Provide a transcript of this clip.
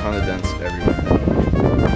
ton of dents everywhere.